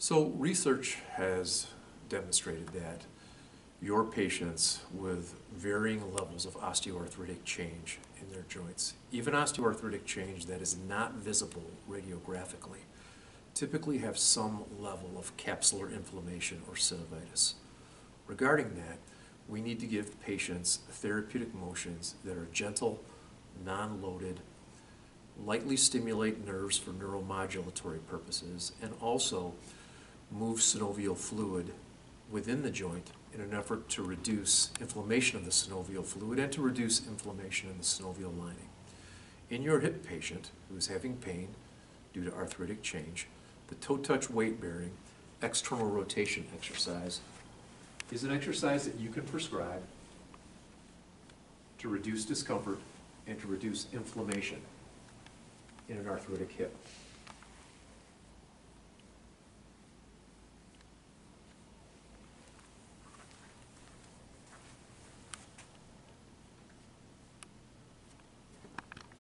So research has demonstrated that your patients with varying levels of osteoarthritic change in their joints, even osteoarthritic change that is not visible radiographically, typically have some level of capsular inflammation or synovitis. Regarding that, we need to give patients therapeutic motions that are gentle, non-loaded, lightly stimulate nerves for neuromodulatory purposes, and also move synovial fluid within the joint in an effort to reduce inflammation of the synovial fluid and to reduce inflammation in the synovial lining. In your hip patient who is having pain due to arthritic change, the toe touch weight bearing external rotation exercise is an exercise that you can prescribe to reduce discomfort and to reduce inflammation in an arthritic hip.